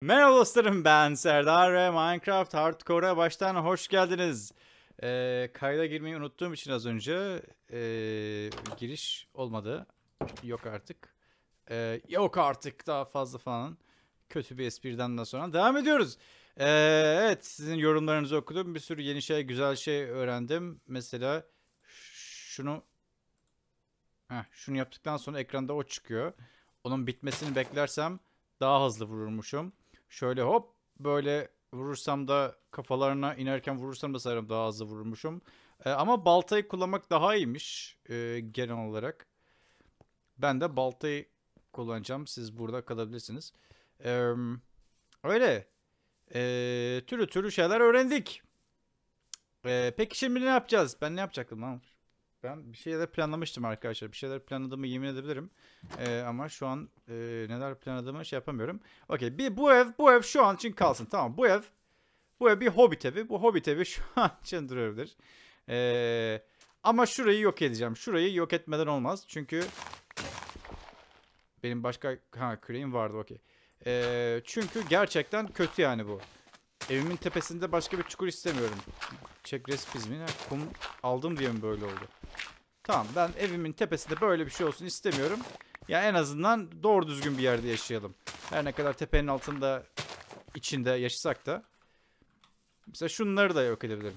Merhaba dostlarım ben Serdar ve Minecraft Hardcore'a baştan hoş geldiniz. Ee, kayda girmeyi unuttuğum için az önce ee, giriş olmadı. Yok artık. Ee, yok artık daha fazla falan. Kötü bir espriden de sonra devam ediyoruz. Ee, evet sizin yorumlarınızı okudum. Bir sürü yeni şey güzel şey öğrendim. Mesela şunu Heh, şunu yaptıktan sonra ekranda o çıkıyor. Onun bitmesini beklersem daha hızlı vururmuşum. Şöyle hop böyle vurursam da kafalarına inerken vurursam da sanırım daha hızlı vururmuşum. Ee, ama baltayı kullanmak daha iyiymiş e, genel olarak. Ben de baltayı kullanacağım. Siz burada kalabilirsiniz. Ee, öyle. Ee, türlü türlü şeyler öğrendik. Ee, peki şimdi ne yapacağız? Ben ne yapacaktım lan? Ben bir şeyler planlamıştım arkadaşlar. Bir şeyler planladığımı yemin edebilirim. Ee, ama şu an e, neler planladığımı şey yapamıyorum. Okey. Bir bu ev bu ev şu an için kalsın. Tamam. Bu ev bu ev bir hobbit evi. Bu hobbit evi şu an için durabilir. Ee, ama şurayı yok edeceğim. Şurayı yok etmeden olmaz. Çünkü benim başka ha küreğim vardı okey. Ee, çünkü gerçekten kötü yani bu. Evimin tepesinde başka bir çukur istemiyorum. Çek resipizmi. Kum aldım diye mi böyle oldu? Tamam ben evimin tepesinde böyle bir şey olsun istemiyorum. Ya en azından doğru düzgün bir yerde yaşayalım. Her ne kadar tepenin altında içinde yaşasak da. Mesela şunları da yok edebilirim.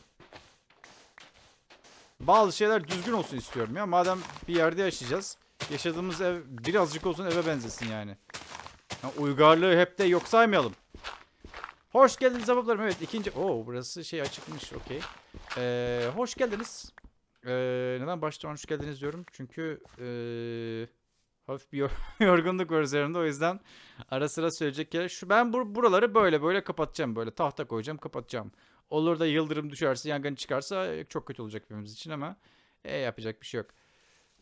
Bazı şeyler düzgün olsun istiyorum ya. Madem bir yerde yaşayacağız. Yaşadığımız ev birazcık olsun eve benzesin yani. Ya uygarlığı hep de yok saymayalım. Hoş geldiniz ablalarım. Evet ikinci... Oo burası şey açıkmış. Okey. Ee, hoş geldiniz. Ee, neden baştan hoş geldiniz diyorum? Çünkü ee, hafif bir yor- yorgunluk var üzerimde. O yüzden ara sıra söyleyecek yer. Şu, ben bur- buraları böyle böyle kapatacağım. Böyle tahta koyacağım kapatacağım. Olur da yıldırım düşerse yangın çıkarsa çok kötü olacak hepimiz için ama e, yapacak bir şey yok.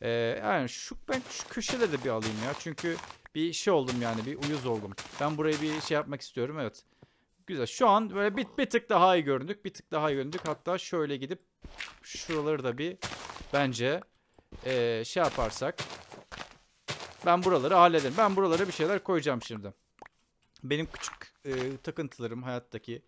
Ee, yani şu ben şu köşeleri de bir alayım ya. Çünkü bir şey oldum yani bir uyuz oldum. Ben burayı bir şey yapmak istiyorum evet. Güzel. Şu an böyle bir, bir tık daha iyi göründük. Bir tık daha iyi göründük. Hatta şöyle gidip şuraları da bir bence eee, şey yaparsak ben buraları hallederim. Ben buralara bir şeyler koyacağım şimdi. Benim küçük eee, takıntılarım hayattaki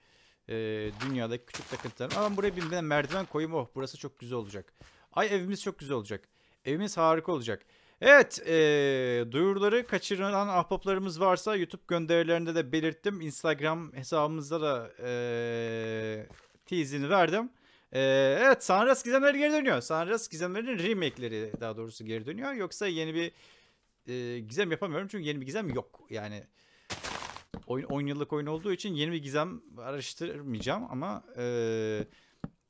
eee, dünyadaki küçük takıntılarım. Ama buraya bir merdiven koyayım. Oh burası çok güzel olacak. Ay evimiz çok güzel olacak. Evimiz harika olacak. Evet, eee, duyuruları kaçırılan ahbaplarımız varsa YouTube gönderilerinde de belirttim. Instagram hesabımızda da eee tease'ini verdim. Eee, evet, Sanras Gizemleri geri dönüyor. Sanras Gizemlerinin remake'leri daha doğrusu geri dönüyor. Yoksa yeni bir eee, gizem yapamıyorum çünkü yeni bir gizem yok. Yani oyun 10 yıllık oyun olduğu için yeni bir gizem araştırmayacağım ama eee,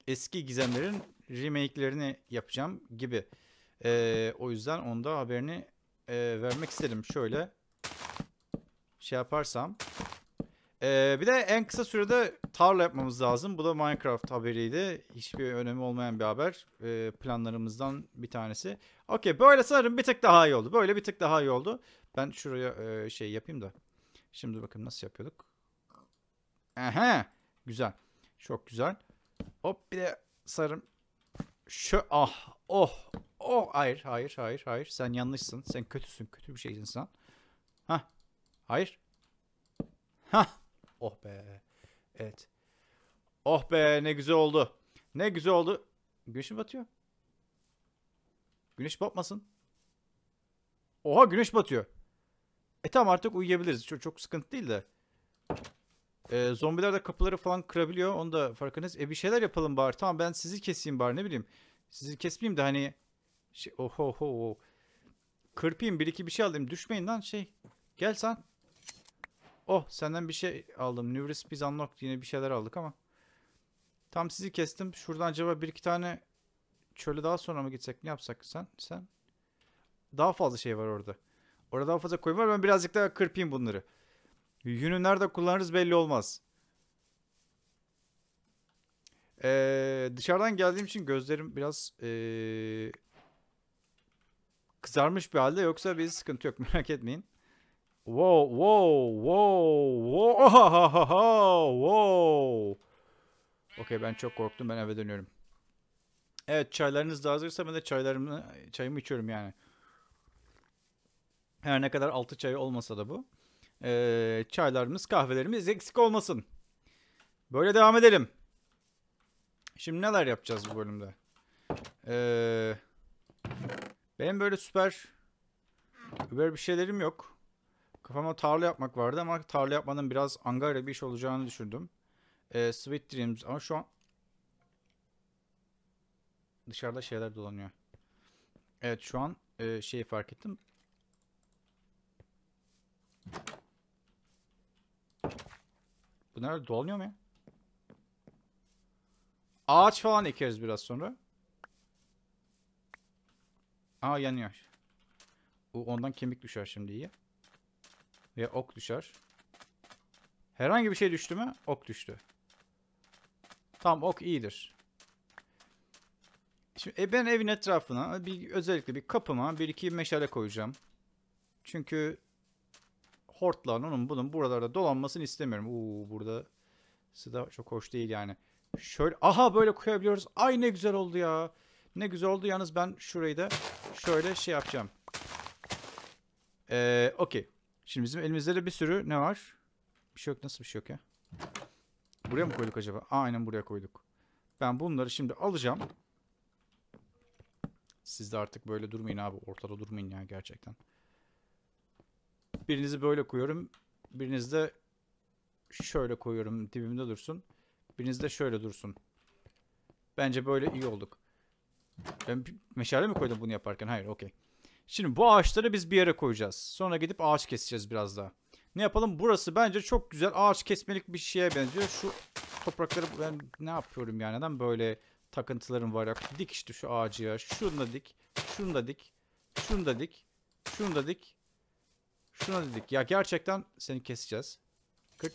eski gizemlerin remake'lerini yapacağım gibi. Ee, o yüzden onda haberini e, vermek istedim. Şöyle şey yaparsam. Ee, bir de en kısa sürede tarla yapmamız lazım. Bu da Minecraft haberiydi. Hiçbir önemi olmayan bir haber. Ee, planlarımızdan bir tanesi. Okey böyle sanırım bir tık daha iyi oldu. Böyle bir tık daha iyi oldu. Ben şuraya e, şey yapayım da. Şimdi bakın nasıl yapıyorduk. Aha, güzel. Çok güzel. Hop bir de sarım. Şu ah oh oh hayır hayır hayır hayır sen yanlışsın sen kötüsün kötü bir şeysin sen. Ha hayır. Ha oh be evet. Oh be ne güzel oldu. Ne güzel oldu. Güneş mi batıyor? Güneş batmasın. Oha güneş batıyor. E tamam artık uyuyabiliriz. Çok, çok sıkıntı değil de. Ee, zombiler de kapıları falan kırabiliyor. Onu da farkınız. E bir şeyler yapalım bari. Tamam ben sizi keseyim bari ne bileyim. Sizi kesmeyeyim de hani şey, oho oho. Kırpayım bir iki bir şey alayım. Düşmeyin lan şey. Gel sen. Oh senden bir şey aldım. New Recipes Unlocked yine bir şeyler aldık ama. Tam sizi kestim. Şuradan acaba bir iki tane çöle daha sonra mı gitsek ne yapsak sen? Sen. Daha fazla şey var orada. Orada daha fazla koyun var. Ben birazcık daha kırpayım bunları. Yünü nerede kullanırız belli olmaz. Ee, dışarıdan geldiğim için gözlerim biraz ee, kızarmış bir halde yoksa bir sıkıntı yok merak etmeyin. Wow wow wow wow wow. Okey ben çok korktum ben eve dönüyorum. Evet çaylarınız da hazırsa ben de çaylarımı çayımı içiyorum yani. Her ne kadar altı çay olmasa da bu. Ee, çaylarımız, kahvelerimiz eksik olmasın. Böyle devam edelim. Şimdi neler yapacağız bu bölümde? Ee, benim böyle süper Böyle bir şeylerim yok. Kafama tarla yapmak vardı ama tarla yapmanın biraz angarya bir iş olacağını düşündüm. Ee, Sweet Dreams ama şu an dışarıda şeyler dolanıyor. Evet şu an e, şeyi fark ettim. Bu nerede dolanıyor mu ya? Ağaç falan ekeriz biraz sonra. Aa yanıyor. Ondan kemik düşer şimdi iyi. Ve ok düşer. Herhangi bir şey düştü mü? Ok düştü. Tamam ok iyidir. Şimdi e, ben evin etrafına bir özellikle bir kapıma bir iki meşale koyacağım. Çünkü hortların onun bunun buralarda dolanmasını istemiyorum. Uuu burada da çok hoş değil yani. Şöyle aha böyle koyabiliyoruz. Ay ne güzel oldu ya. Ne güzel oldu yalnız ben şurayı da şöyle şey yapacağım. Ee, Okey. Şimdi bizim elimizde de bir sürü ne var? Bir şey yok. Nasıl bir şey yok ya? Buraya mı koyduk acaba? Aynen buraya koyduk. Ben bunları şimdi alacağım. Siz de artık böyle durmayın abi. Ortada durmayın ya gerçekten. Birinizi böyle koyuyorum. Birinizi de şöyle koyuyorum. Dibimde dursun. Biriniz de şöyle dursun. Bence böyle iyi olduk. Ben meşale mi koydum bunu yaparken? Hayır okey. Şimdi bu ağaçları biz bir yere koyacağız. Sonra gidip ağaç keseceğiz biraz daha. Ne yapalım? Burası bence çok güzel ağaç kesmelik bir şeye benziyor. Şu toprakları ben ne yapıyorum yani? Neden böyle takıntılarım var ya? Dik işte şu ağacı ya. Şunu da dik. Şunu da dik. Şunu da dik. Şunu da dik. Şunu da dik. Ya gerçekten seni keseceğiz. 40.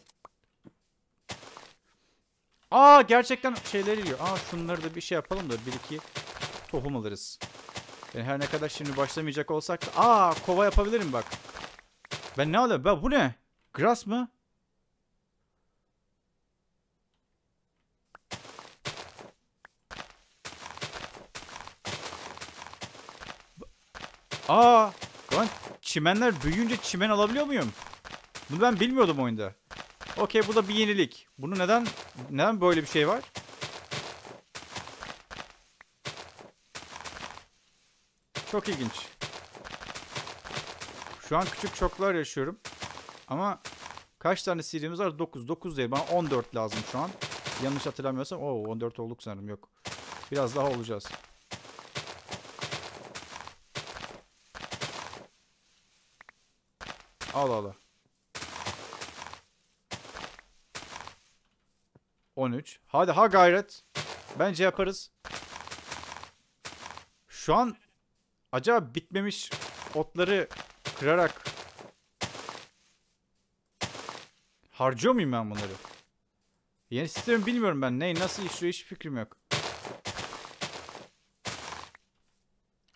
Aa gerçekten şeyleri yiyor. Aa şunları da bir şey yapalım da bir iki tohum alırız. Yani her ne kadar şimdi başlamayacak olsak da... Aa kova yapabilirim bak. Ben ne alıyorum? Ben, bu ne? Grass mı? Aa, lan çimenler büyüyünce çimen alabiliyor muyum? Bunu ben bilmiyordum oyunda. Okey bu da bir yenilik. Bunu neden neden böyle bir şey var? Çok ilginç. Şu an küçük çoklar yaşıyorum. Ama kaç tane CD'miz var? 9. 9 değil. Bana 14 lazım şu an. Yanlış hatırlamıyorsam. Oo 14 olduk sanırım. Yok. Biraz daha olacağız. Al al. 13. Hadi ha gayret. Bence yaparız. Şu an acaba bitmemiş otları kırarak harcıyor muyum ben bunları? Yeni sistemi bilmiyorum ben. Ne nasıl işliyor hiç fikrim yok.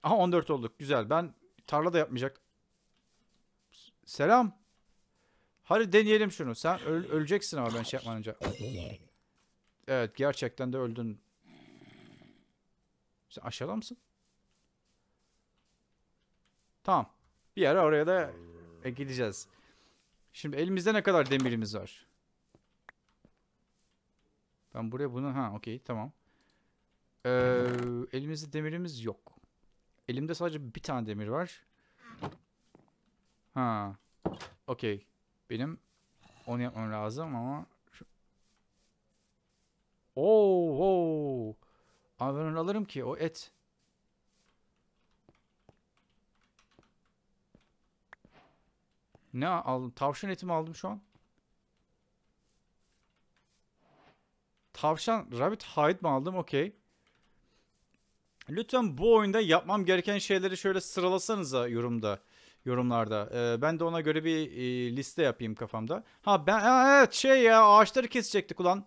Aha 14 olduk. Güzel. Ben tarla da yapmayacak. Selam. Hadi deneyelim şunu. Sen öl öleceksin ama ben şey yapmanınca. Evet gerçekten de öldün. Sen aşağıda mısın? Tamam. Bir ara oraya da e, gideceğiz. Şimdi elimizde ne kadar demirimiz var? Ben buraya bunu... Ha okey tamam. Ee, elimizde demirimiz yok. Elimde sadece bir tane demir var. Ha. Okey. Benim onu yapmam lazım ama... Şu... Oo, oo. Ama ben onu alırım ki o et. Ne aldım? Tavşan eti mi aldım şu an? Tavşan rabbit hide mi aldım? Okey. Lütfen bu oyunda yapmam gereken şeyleri şöyle sıralasanıza yorumda. Yorumlarda. Ee, ben de ona göre bir e, liste yapayım kafamda. Ha ben evet şey ya ağaçları kesecektik ulan.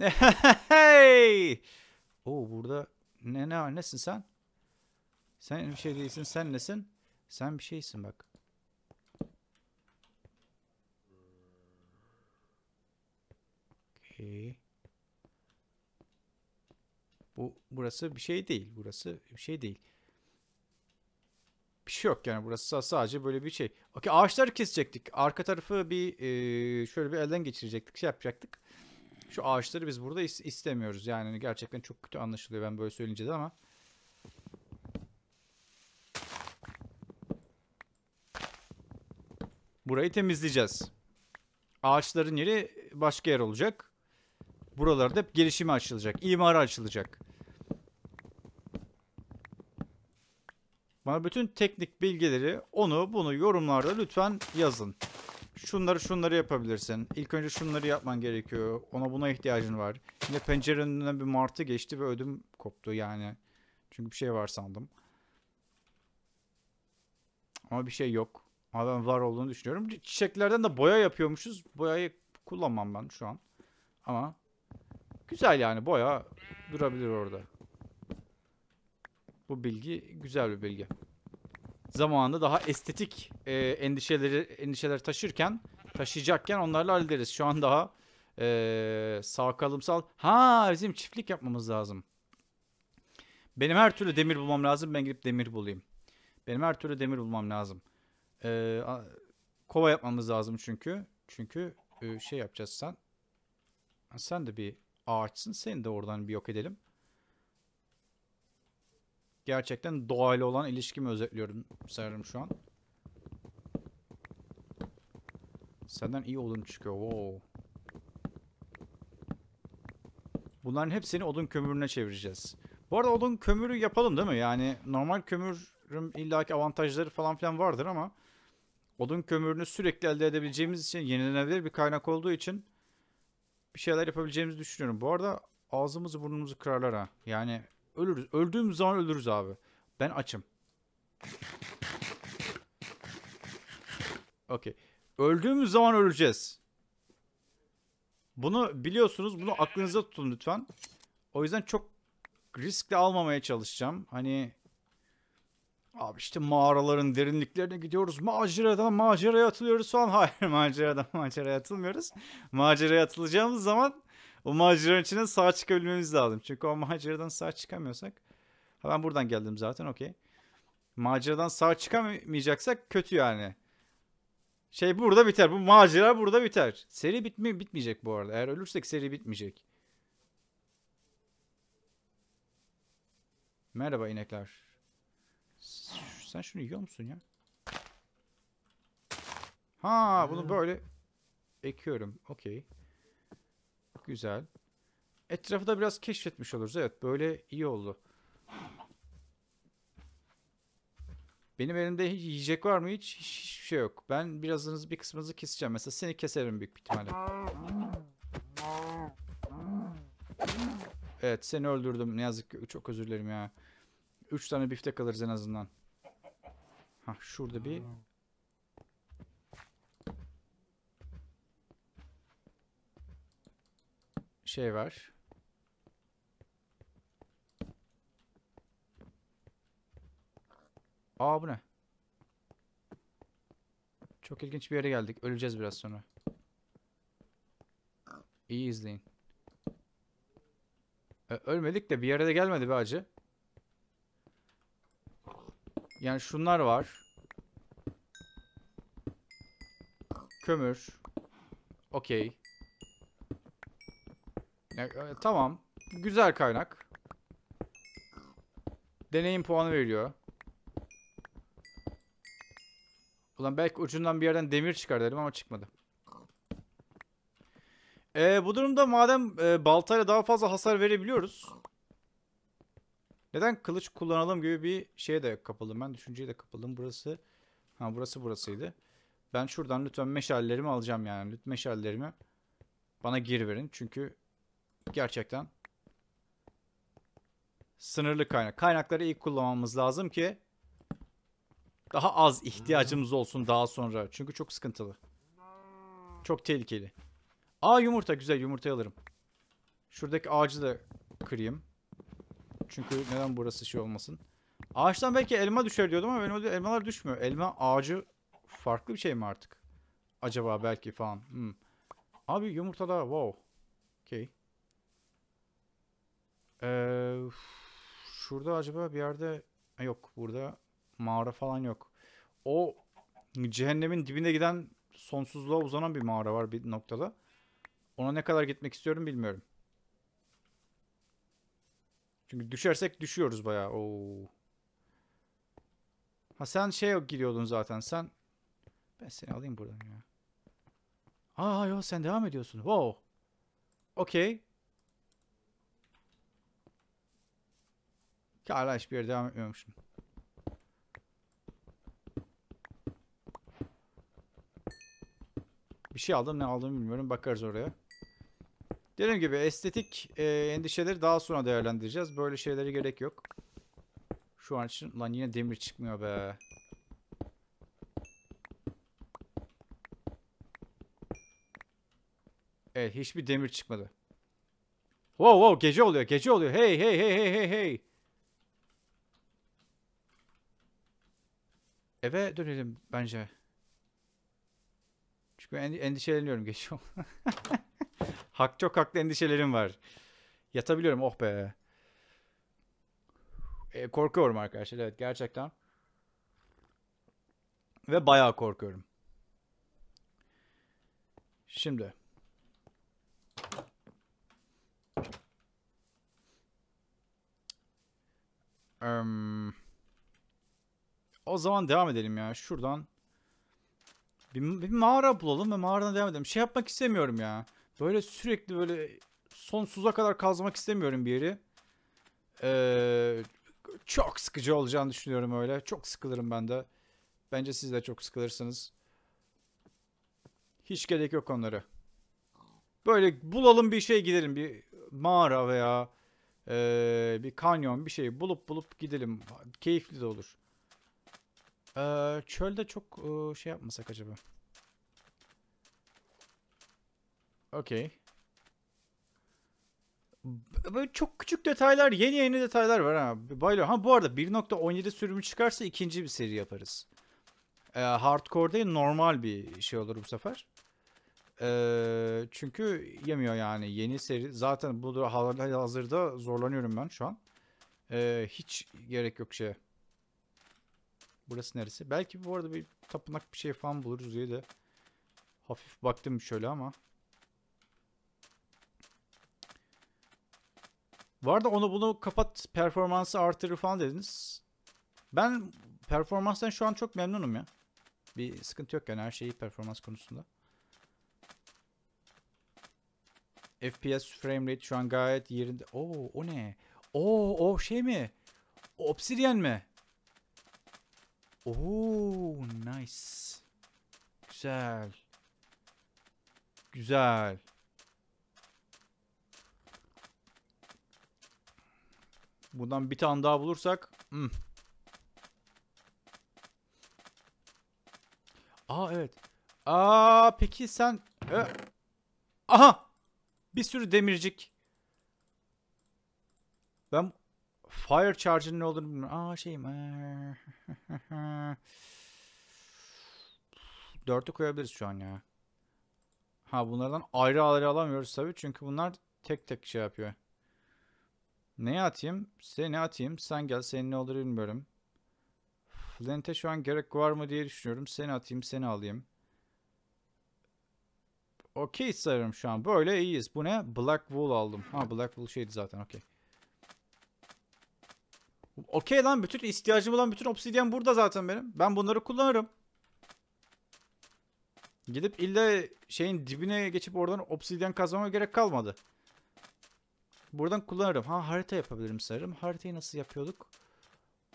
hey! Oo burada ne ne nesin sen? Sen bir şey değilsin. Sen nesin? Sen bir şeysin bak. Okay. Bu burası bir şey değil. Burası bir şey değil. bir şey yok yani burası sa- sadece böyle bir şey. Okey ağaçları kesecektik. Arka tarafı bir e, şöyle bir elden geçirecektik. Şey yapacaktık. Şu ağaçları biz burada is- istemiyoruz. Yani gerçekten çok kötü anlaşılıyor ben böyle söyleyince de ama. Burayı temizleyeceğiz. Ağaçların yeri başka yer olacak. Buralarda hep gelişime açılacak. imara açılacak. Bana bütün teknik bilgileri onu bunu yorumlarda lütfen yazın. Şunları şunları yapabilirsin. İlk önce şunları yapman gerekiyor. Ona buna ihtiyacın var. Yine pencerenin önünden bir martı geçti ve ödüm koptu yani. Çünkü bir şey var sandım. Ama bir şey yok. Ama ben var olduğunu düşünüyorum. Çiçeklerden de boya yapıyormuşuz. Boyayı kullanmam ben şu an. Ama güzel yani boya durabilir orada. Bu bilgi güzel bir bilgi. Zamanında daha estetik e, endişeleri endişeler taşırken taşıyacakken onlarla hallederiz. Şu an daha e, sağ kalımsal. Ha bizim çiftlik yapmamız lazım. Benim her türlü demir bulmam lazım. Ben gidip demir bulayım. Benim her türlü demir bulmam lazım. E, kova yapmamız lazım çünkü. Çünkü e, şey yapacağız sen. Sen de bir ağaçsın. Seni de oradan bir yok edelim. Gerçekten doğayla olan ilişkimi özetliyorum sanırım şu an. Senden iyi odun çıkıyor. Wow. Bunların hepsini odun kömürüne çevireceğiz. Bu arada odun kömürü yapalım değil mi? Yani normal kömürün illaki avantajları falan filan vardır ama odun kömürünü sürekli elde edebileceğimiz için yenilenebilir bir kaynak olduğu için bir şeyler yapabileceğimizi düşünüyorum. Bu arada ağzımızı burnumuzu kırarlar ha. Yani ölürüz. Öldüğümüz zaman ölürüz abi. Ben açım. Okey. Öldüğümüz zaman öleceğiz. Bunu biliyorsunuz. Bunu aklınızda tutun lütfen. O yüzden çok risk de almamaya çalışacağım. Hani abi işte mağaraların derinliklerine gidiyoruz. Maceradan maceraya atılıyoruz falan. Hayır maceradan maceraya atılmıyoruz. Maceraya atılacağımız zaman o maceranın içinden sağ çıkabilmemiz lazım. Çünkü o maceradan sağ çıkamıyorsak. Ha ben buradan geldim zaten okey. Maceradan sağ çıkamayacaksak kötü yani. Şey burada biter. Bu macera burada biter. Seri bitmi bitmeyecek bu arada. Eğer ölürsek seri bitmeyecek. Merhaba inekler. Sen şunu yiyor musun ya? Ha bunu böyle ekiyorum. Okey. Güzel. Etrafı da biraz keşfetmiş oluruz. Evet böyle iyi oldu. Benim elimde yiyecek var mı hiç? Hiç hiçbir şey yok. Ben birazınız bir kısmınızı keseceğim. Mesela seni keserim büyük bir ihtimalle. Evet seni öldürdüm. Ne yazık ki çok özür dilerim ya. Üç tane biftek alırız en azından. Hah şurada bir şey var. Aa bu ne? Çok ilginç bir yere geldik. Öleceğiz biraz sonra. İyi izleyin. E, ölmedik de bir yere de gelmedi be acı. Yani şunlar var. Kömür. Okey. E, tamam. Güzel kaynak. Deneyim puanı veriyor. Ulan belki ucundan bir yerden demir çıkar dedim ama çıkmadı. Ee, bu durumda madem e, baltayla daha fazla hasar verebiliyoruz. Neden kılıç kullanalım gibi bir şeye de kapıldım. Ben düşünceye de kapıldım. Burası ha burası burasıydı. Ben şuradan lütfen meşallerimi alacağım yani. Lütfen meşallerimi bana geri verin. Çünkü gerçekten sınırlı kaynak. Kaynakları iyi kullanmamız lazım ki daha az ihtiyacımız olsun daha sonra. Çünkü çok sıkıntılı. Çok tehlikeli. Aa yumurta güzel yumurta alırım. Şuradaki ağacı da kırayım. Çünkü neden burası şey olmasın. Ağaçtan belki elma düşer diyordum ama öyle elmalar düşmüyor. Elma ağacı farklı bir şey mi artık? Acaba belki falan. Hmm. Abi yumurta da wow. Okey. Ee, şurada acaba bir yerde yok burada mağara falan yok. O cehennemin dibine giden sonsuzluğa uzanan bir mağara var bir noktada. Ona ne kadar gitmek istiyorum bilmiyorum. Çünkü düşersek düşüyoruz bayağı. Oo. Ha sen şey gidiyordun zaten. Sen ben seni alayım buradan ya. Aa yok sen devam ediyorsun. Wow. Okey. Hala hiçbir yere devam etmiyormuşum. Bir şey aldım ne aldığımı bilmiyorum. Bakarız oraya. Dediğim gibi estetik e, endişeleri daha sonra değerlendireceğiz. Böyle şeylere gerek yok. Şu an için lan yine demir çıkmıyor be. Evet hiçbir demir çıkmadı. Wow wow gece oluyor gece oluyor. Hey hey hey hey hey hey. Eve dönelim bence. Çünkü endi- endişeleniyorum geç ol- Hak çok haklı endişelerim var. Yatabiliyorum oh be. E, korkuyorum arkadaşlar evet gerçekten. Ve bayağı korkuyorum. Şimdi. Em, o zaman devam edelim ya. Şuradan bir, bir mağara bulalım ve mağaradan devam edelim. Şey yapmak istemiyorum ya. Böyle sürekli böyle sonsuza kadar kazmak istemiyorum bir yeri. Ee, çok sıkıcı olacağını düşünüyorum öyle. Çok sıkılırım ben de. Bence siz de çok sıkılırsınız. Hiç gerek yok onları. Böyle bulalım bir şey gidelim. Bir mağara veya ee, bir kanyon bir şey bulup bulup gidelim. Keyifli de olur. Ee, çölde çok ee, şey yapmasak acaba? Okey. Böyle çok küçük detaylar, yeni yeni detaylar var ha. Bayılıyorum. Ha bu arada 1.17 sürümü çıkarsa ikinci bir seri yaparız. Ee, hardcore değil normal bir şey olur bu sefer. Ee, çünkü yemiyor yani yeni seri. Zaten bu da hazırda zorlanıyorum ben şu an. Ee, hiç gerek yok şeye. Burası neresi? Belki bu arada bir tapınak bir şey falan buluruz diye de hafif baktım şöyle ama. Bu arada onu bunu kapat performansı artırır falan dediniz. Ben performanstan şu an çok memnunum ya. Bir sıkıntı yok yani her şey iyi performans konusunda. FPS frame rate şu an gayet yerinde. Oo o ne? Oo o şey mi? Obsidian mi? Oo nice. Güzel. Güzel. Bundan bir tane daha bulursak. hmm. Aa evet. Aa peki sen e, Aha! Bir sürü demircik. Ben fire charge'ın ne olduğunu bilmiyorum. Aa şeyim. Dörtü koyabiliriz şu an ya. Ha bunlardan ayrı ayrı alamıyoruz tabii. Çünkü bunlar tek tek şey yapıyor. Neye atayım? Size ne atayım? Sen gel. Senin ne olduğunu bilmiyorum. Flint'e şu an gerek var mı diye düşünüyorum. Seni atayım, seni alayım. Okey sanırım şu an. Böyle iyiyiz. Bu ne? Black Wool aldım. Ha Black Wool şeydi zaten. Okey. Okey lan. Bütün ihtiyacım olan bütün obsidyen burada zaten benim. Ben bunları kullanırım. Gidip illa şeyin dibine geçip oradan obsidyen kazmama gerek kalmadı. Buradan kullanırım. Ha harita yapabilirim sanırım. Haritayı nasıl yapıyorduk?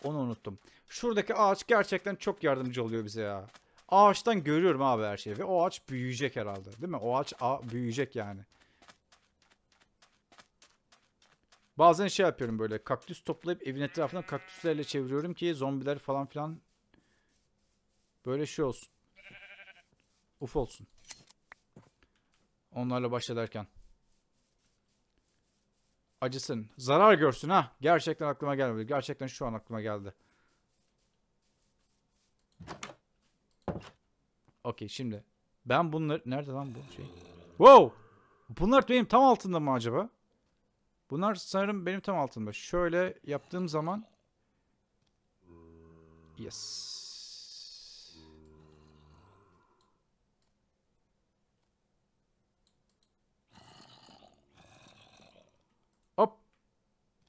Onu unuttum. Şuradaki ağaç gerçekten çok yardımcı oluyor bize ya. Ağaçtan görüyorum abi her şeyi ve o ağaç büyüyecek herhalde. Değil mi? O ağaç büyüyecek yani. Bazen şey yapıyorum böyle kaktüs toplayıp evin etrafına kaktüslerle çeviriyorum ki zombiler falan filan böyle şey olsun. Uf olsun. Onlarla baş ederken. Acısın. Zarar görsün ha. Gerçekten aklıma gelmedi. Gerçekten şu an aklıma geldi. Okey şimdi. Ben bunları... Nerede lan bu şey? Wow! Bunlar benim tam altında mı acaba? Bunlar sanırım benim tam altımda. Şöyle yaptığım zaman... Yes.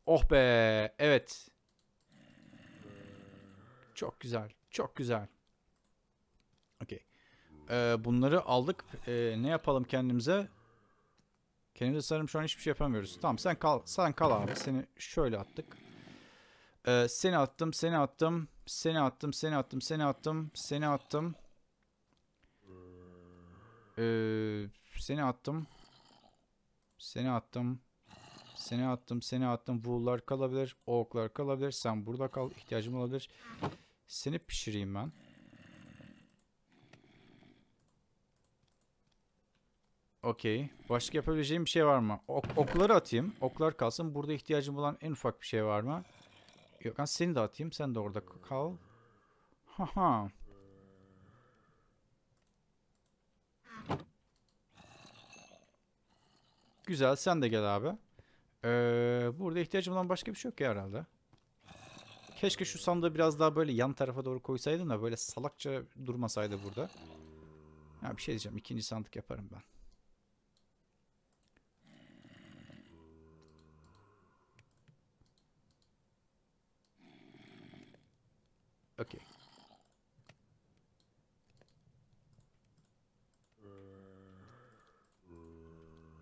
Oh be. Evet. Çok güzel. Çok güzel. Okey. Ee, bunları aldık. Ee, ne yapalım kendimize? Kendimize sanırım şu an hiçbir şey yapamıyoruz. Tamam sen kal. Sen kal abi. Seni şöyle attık. Ee, seni attım. Seni attım. Seni attım. Seni attım. Seni attım. Seni attım. Ee, seni attım. Seni attım. Seni attım. Seni attım. Wool'lar kalabilir. Oak'lar kalabilir. Sen burada kal. İhtiyacım olabilir. Seni pişireyim ben. Okey. Başka yapabileceğim bir şey var mı? Ok, okları atayım. Oklar kalsın. Burada ihtiyacım olan en ufak bir şey var mı? Yok. Ben seni de atayım. Sen de orada kal. Haha. Güzel. Sen de gel abi. Ee, burada ihtiyacım olan başka bir şey yok ya herhalde. Keşke şu sandığı biraz daha böyle yan tarafa doğru koysaydım da böyle salakça durmasaydı burada. Ya bir şey diyeceğim. İkinci sandık yaparım ben. Okey.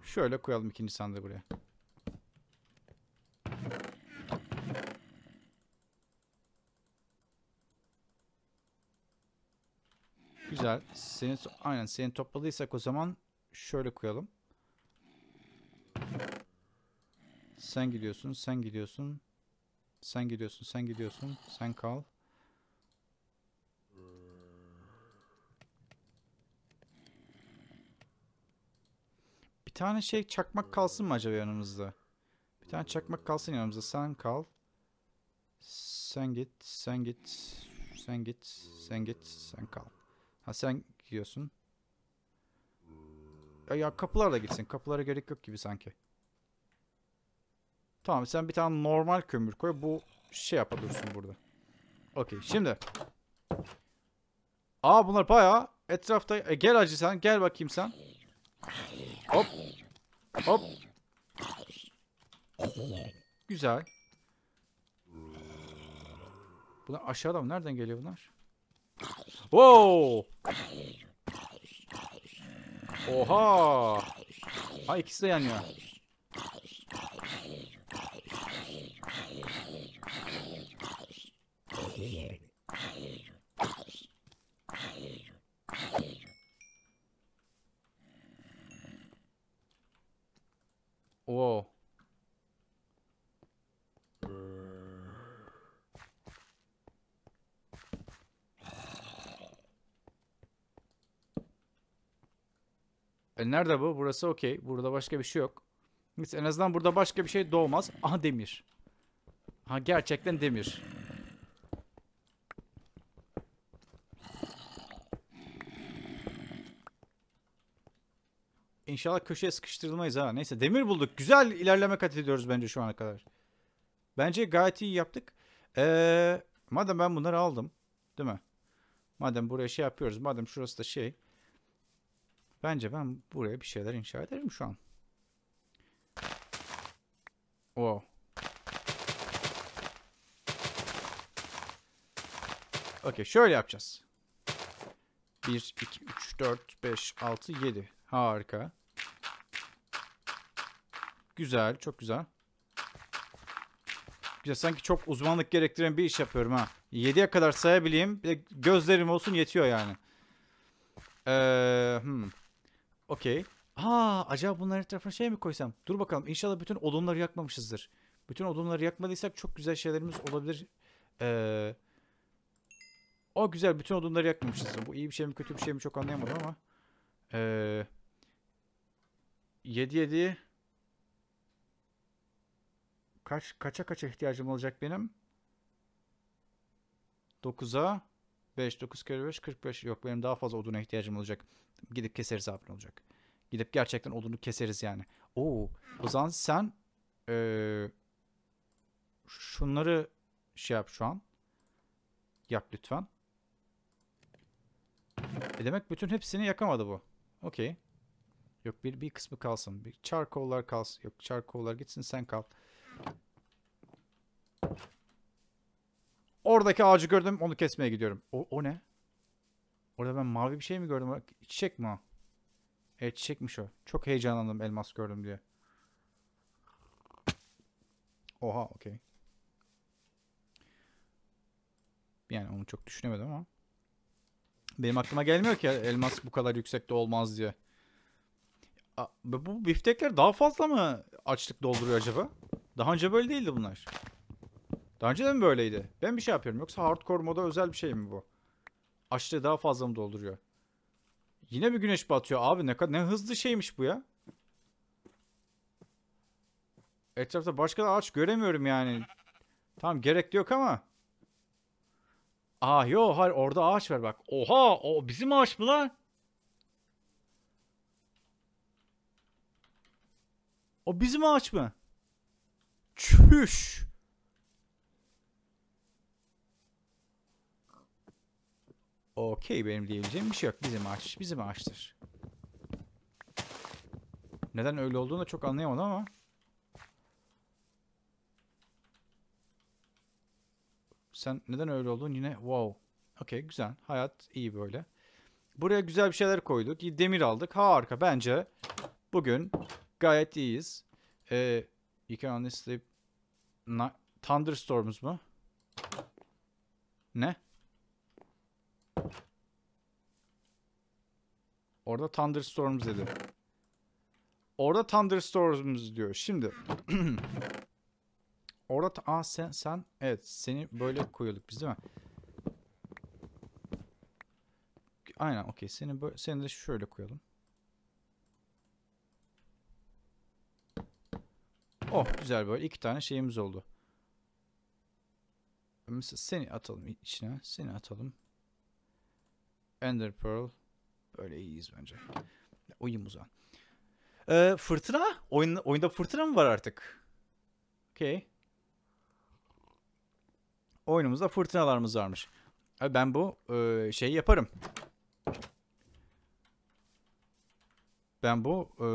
Şöyle koyalım ikinci sandığı buraya. Güzel. Seni aynen seni topladıysak o zaman şöyle koyalım. Sen gidiyorsun, sen gidiyorsun. Sen gidiyorsun, sen gidiyorsun. Sen kal. Bir tane şey çakmak kalsın mı acaba yanımızda? Bir tane çakmak kalsın yanımızda. Sen kal. Sen git, sen git, sen git, sen git, sen kal. Ha sen gidiyorsun. Ya, ya kapılar da gitsin. Kapılara gerek yok gibi sanki. Tamam sen bir tane normal kömür koy. Bu şey yapa dursun burada. Okey şimdi. Aa bunlar bayağı etrafta. E, gel acı sen. Gel bakayım sen. Hop. Hop. Güzel. Bunlar aşağıda mı? Nereden geliyor bunlar? Wow! Oha! Ha ikisi de yanıyor. Wow. E nerede bu? Burası okey. Burada başka bir şey yok. Neyse en azından burada başka bir şey doğmaz. Aha demir. Ha gerçekten demir. İnşallah köşeye sıkıştırılmayız ha. Neyse demir bulduk. Güzel ilerleme kat ediyoruz bence şu ana kadar. Bence gayet iyi yaptık. Ee, madem ben bunları aldım. Değil mi? Madem buraya şey yapıyoruz. Madem şurası da şey. Bence ben buraya bir şeyler inşa ederim şu an. O. Okey şöyle yapacağız. 1, 2, 3, 4, 5, 6, 7. Harika. Güzel, çok güzel. Güzel, sanki çok uzmanlık gerektiren bir iş yapıyorum ha. 7'ye kadar sayabileyim. Bir de gözlerim olsun yetiyor yani. Eee, hmm. Okey. Aa, acaba bunların etrafına şey mi koysam? Dur bakalım. İnşallah bütün odunları yakmamışızdır. Bütün odunları yakmadıysak çok güzel şeylerimiz olabilir. Ee, o güzel. Bütün odunları yakmamışızdır. Bu iyi bir şey mi kötü bir şey mi çok anlayamadım ama. Ee, 7 7 Kaç kaça kaça ihtiyacım olacak benim? 9'a 5 9 kere 5 45 yok benim daha fazla oduna ihtiyacım olacak. Gidip keseriz abi olacak. Gidip gerçekten odunu keseriz yani. Oo, o zaman sen eee, şunları şey yap şu an. yak lütfen. E demek bütün hepsini yakamadı bu. Okey. Yok bir, bir kısmı kalsın. Bir charcoal'lar kalsın. Yok charcoal'lar gitsin sen kal. Oradaki ağacı gördüm onu kesmeye gidiyorum. O, o ne? Orada ben mavi bir şey mi gördüm? Çiçek mi o? Evet çiçekmiş o. Çok heyecanlandım elmas gördüm diye. Oha okey. Yani onu çok düşünemedim ama. Benim aklıma gelmiyor ki elmas bu kadar yüksekte olmaz diye. Bu biftekler daha fazla mı açlık dolduruyor acaba? Daha önce böyle değildi bunlar. Daha önce de mi böyleydi? Ben bir şey yapıyorum. Yoksa hardcore moda özel bir şey mi bu? Açlığı daha fazla mı dolduruyor? Yine bir güneş batıyor. Abi ne kadar ne hızlı şeymiş bu ya. Etrafta başka da ağaç göremiyorum yani. Tamam gerek yok ama. Aa yo hayır orada ağaç var bak. Oha o bizim ağaç mı lan? O bizim ağaç mı? Çüş. Okey benim diyebileceğim bir şey yok. Bizim ağaç bizim ağaçtır. Neden öyle olduğunu da çok anlayamadım ama. Sen neden öyle oldun yine wow. Okey güzel. Hayat iyi böyle. Buraya güzel bir şeyler koyduk. Demir aldık. Harika. Bence bugün gayet iyiyiz. Ee, you can only sleep Thunderstorms mu? Ne? Orada Thunderstorms dedi. Orada Thunderstorms diyor. Şimdi Orada aa sen sen evet seni böyle koyuyorduk biz değil mi? Aynen okey. Seni seni de şöyle koyalım. Oh güzel böyle iki tane şeyimiz oldu. Mesela seni atalım içine. Seni atalım. Ender Pearl. Böyle iyiyiz bence. Oyun uzan. Ee, fırtına? Oyun, oyunda fırtına mı var artık? Okey. Oyunumuzda fırtınalarımız varmış. Abi ben bu e, şeyi yaparım. Ben bu e,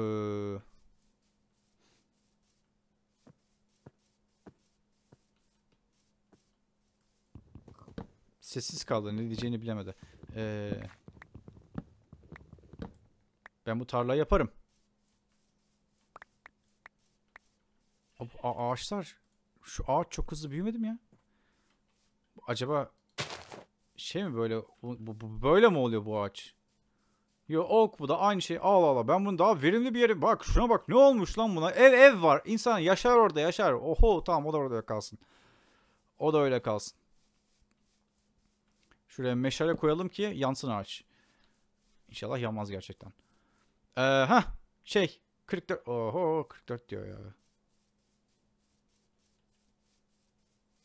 sessiz kaldı. Ne diyeceğini bilemedi. E, ben bu tarlayı yaparım. A- ağaçlar. Şu ağaç çok hızlı büyümedi mi ya? Acaba şey mi böyle bu, bu- böyle mi oluyor bu ağaç? Yo ok bu da aynı şey. Allah Allah ben bunu daha verimli bir yere bak şuna bak ne olmuş lan buna. Ev ev var. İnsan yaşar orada yaşar. Oho tamam o da orada kalsın. O da öyle kalsın. Şuraya meşale koyalım ki yansın ağaç. İnşallah yanmaz gerçekten. Ee, ha şey 44 oho 44 diyor ya.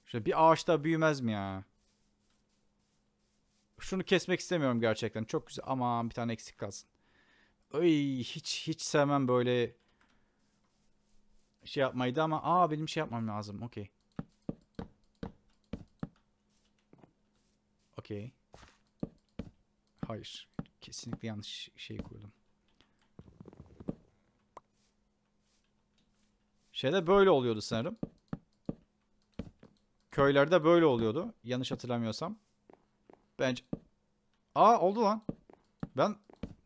Şöyle bir ağaç daha büyümez mi ya? Şunu kesmek istemiyorum gerçekten. Çok güzel. Aman bir tane eksik kalsın. Ay hiç hiç sevmem böyle şey yapmaydı ama aa benim şey yapmam lazım. Okey. Okey. Hayır. Kesinlikle yanlış şey koydum. Şeyde böyle oluyordu sanırım. Köylerde böyle oluyordu. Yanlış hatırlamıyorsam. Bence... Aa oldu lan. Ben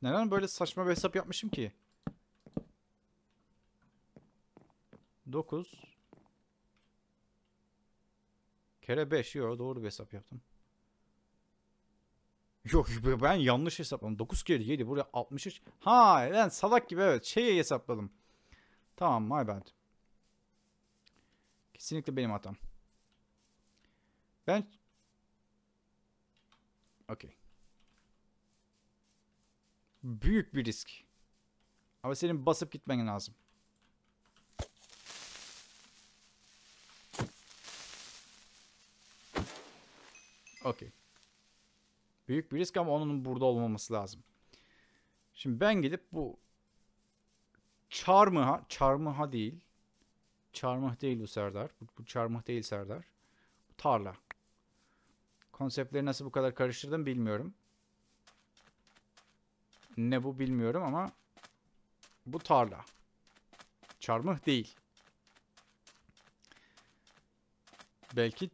neden böyle saçma bir hesap yapmışım ki? 9 kere 5 yok doğru bir hesap yaptım. Yok ben yanlış hesapladım. 9 kere 7 buraya 63. Ha ben salak gibi evet şeyi hesapladım. Tamam my bad. Kesinlikle benim hatam. Ben Okey. Büyük bir risk. Ama senin basıp gitmen lazım. Okey. Büyük bir risk ama onun burada olmaması lazım. Şimdi ben gidip bu Çarmıha, Çarmıha değil. Çarmıh değil bu Serdar. Bu, bu Çarmıh değil Serdar. Bu tarla. Konseptleri nasıl bu kadar karıştırdım bilmiyorum. Ne bu bilmiyorum ama bu tarla. Çarmıh değil. Belki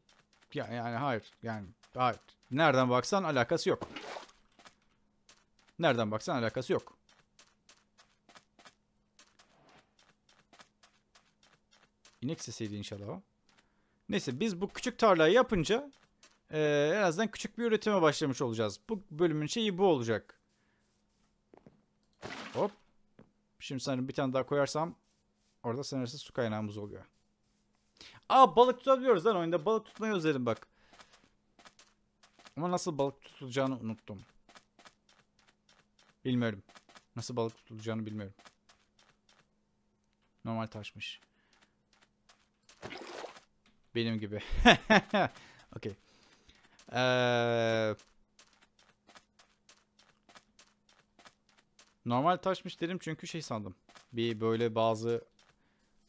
ya yani hayır yani hayır. Nereden baksan alakası yok. Nereden baksan alakası yok. İnek sesiydi inşallah o. Neyse biz bu küçük tarlayı yapınca eee, en azından küçük bir üretime başlamış olacağız. Bu bölümün şeyi bu olacak. Hop. Şimdi sanırım bir tane daha koyarsam orada sanırsın su kaynağımız oluyor. Aa balık tutabiliyoruz lan oyunda. Balık tutmayı özledim bak. Ama nasıl balık tutulacağını unuttum. Bilmiyorum. Nasıl balık tutulacağını bilmiyorum. Normal taşmış. Benim gibi. Okey. Ee, normal taşmış dedim çünkü şey sandım. Bir böyle bazı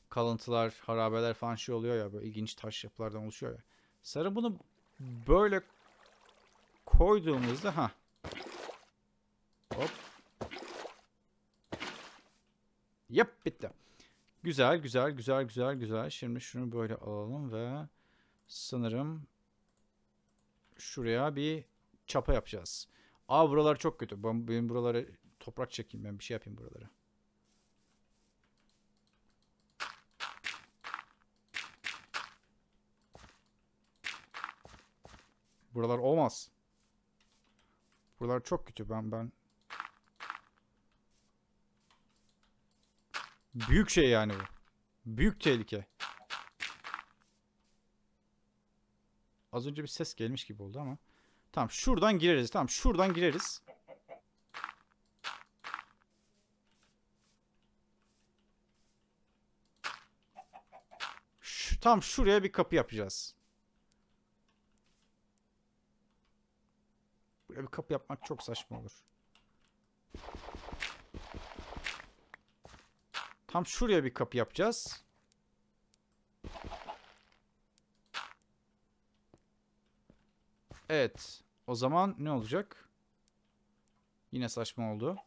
kalıntılar, harabeler falan şey oluyor ya. Böyle ilginç taş yapılardan oluşuyor ya. Sarı bunu böyle koyduğumuzda ha. Hop. Yap bitti. Güzel, güzel, güzel, güzel, güzel. Şimdi şunu böyle alalım ve sanırım şuraya bir çapa yapacağız. Aa buralar çok kötü. Ben, benim buraları toprak çekeyim ben bir şey yapayım buralara. Buralar olmaz. Buralar çok kötü. Ben ben Büyük şey yani bu. Büyük tehlike. Az önce bir ses gelmiş gibi oldu ama. Tamam şuradan gireriz. Tamam şuradan gireriz. Şu, tam şuraya bir kapı yapacağız. Buraya bir kapı yapmak çok saçma olur. Tam şuraya bir kapı yapacağız. Evet. O zaman ne olacak? Yine saçma oldu.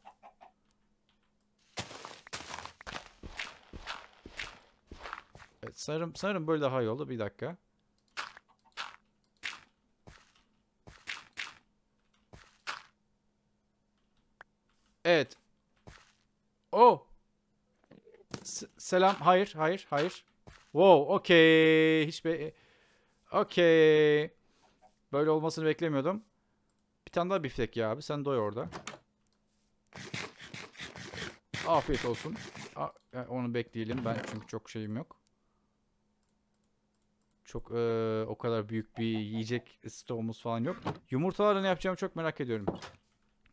Evet sanırım, sanırım böyle daha iyi oldu. Bir dakika. Evet. Oh. Selam. Hayır, hayır, hayır. Wow, okey. Hiç be... Okey. Böyle olmasını beklemiyordum. Bir tane daha biftek ya abi. Sen doy orada. Afiyet olsun. A- yani onu bekleyelim. Ben çünkü çok şeyim yok. Çok eee, o kadar büyük bir yiyecek stoğumuz falan yok. Yumurtalarla ne yapacağımı çok merak ediyorum.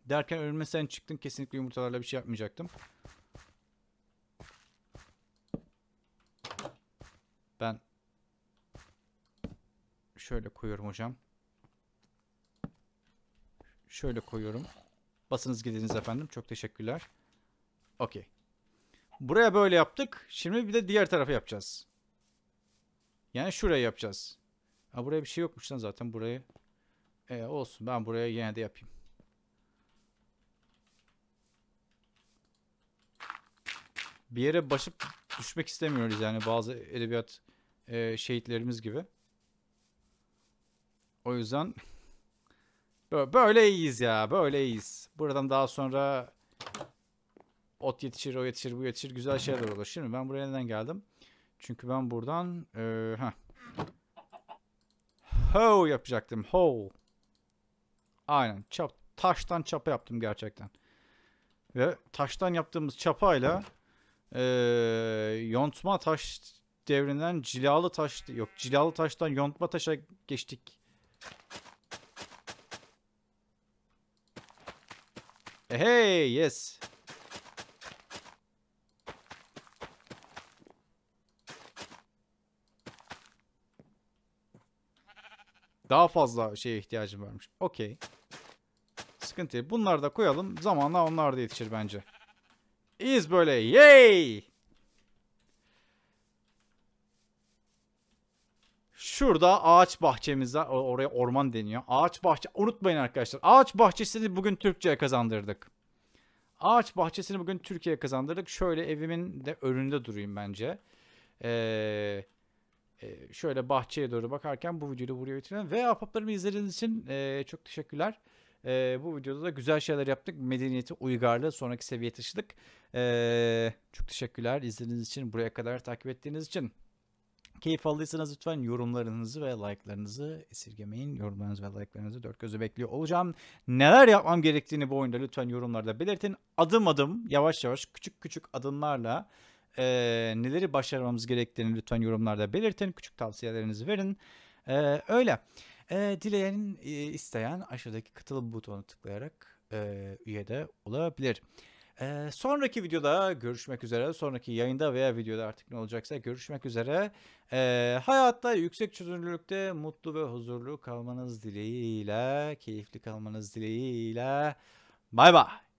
Derken önüme sen çıktın. Kesinlikle yumurtalarla bir şey yapmayacaktım. Ben şöyle koyuyorum hocam. Şöyle koyuyorum. Basınız gidiniz efendim. Çok teşekkürler. Okey. Buraya böyle yaptık. Şimdi bir de diğer tarafa yapacağız. Yani şuraya yapacağız. Ha buraya bir şey yokmuş lan zaten burayı. E, olsun ben buraya yine de yapayım. Bir yere başıp düşmek istemiyoruz yani bazı edebiyat e, şehitlerimiz gibi. O yüzden bö- böyle iyiyiz ya böyle iyiyiz. Buradan daha sonra ot yetişir o yetişir bu yetişir güzel şeyler olur. Şimdi ben buraya neden geldim? Çünkü ben buradan e, heh. Ho yapacaktım. Ho. Aynen. Çap, taştan çapa yaptım gerçekten. Ve taştan yaptığımız çapayla e, yontma taş devrinden cilalı taş yok cilalı taştan yontma taşa geçtik. E, Hey yes. Daha fazla şeye ihtiyacım varmış. Okey. Sıkıntı yok. Bunları da koyalım. Zamanla onlar da yetişir bence. İyiyiz böyle. Yay! Şurada ağaç bahçemiz var. Oraya orman deniyor. Ağaç bahçe. Unutmayın arkadaşlar. Ağaç bahçesini bugün Türkçe'ye kazandırdık. Ağaç bahçesini bugün Türkiye'ye kazandırdık. Şöyle evimin de önünde durayım bence. Ee, e, şöyle bahçeye doğru bakarken bu videoyu buraya bitirelim. Ve ahbaplarımı izlediğiniz için e, çok teşekkürler. E, bu videoda da güzel şeyler yaptık. Medeniyeti, uygarlığı sonraki seviyeye taşıdık. E, çok teşekkürler izlediğiniz için, buraya kadar takip ettiğiniz için. Keyif aldıysanız lütfen yorumlarınızı ve like'larınızı esirgemeyin. Yorumlarınızı ve like'larınızı dört gözle bekliyor olacağım. Neler yapmam gerektiğini bu oyunda lütfen yorumlarda belirtin. Adım adım, yavaş yavaş, küçük küçük adımlarla eee, neleri başarmamız gerektiğini lütfen yorumlarda belirtin. Küçük tavsiyelerinizi verin. Eee, öyle. Eee, dileyen, eee, isteyen aşağıdaki katıl butonuna tıklayarak eee üye de olabilir. Eee, sonraki videoda görüşmek üzere. Sonraki yayında veya videoda artık ne olacaksa görüşmek üzere. Eee, hayatta yüksek çözünürlükte mutlu ve huzurlu kalmanız dileğiyle, keyifli kalmanız dileğiyle. Bay bay.